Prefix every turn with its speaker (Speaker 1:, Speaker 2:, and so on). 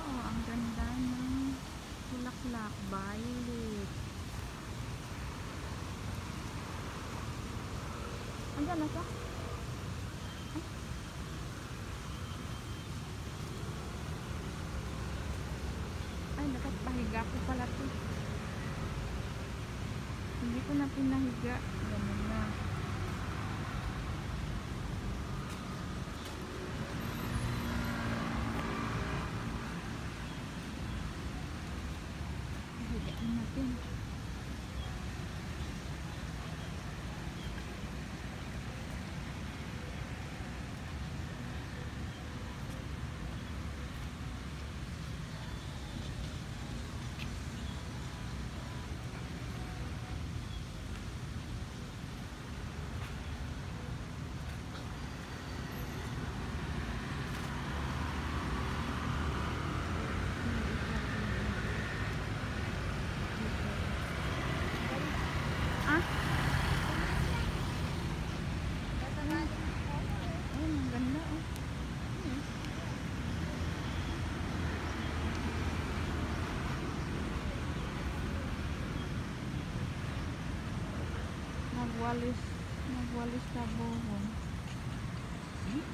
Speaker 1: Oh, ang ganda ng bulaklak. Violet. Andyan na siya? Ay. Dapat pahiga ko pala to. Hindi ko na pinahiga. Ganun na. Pahigaan natin. Ah? Oh, ang ganda oh. Hmm. Nagwalis, nagwalis sa buhon. Hmm?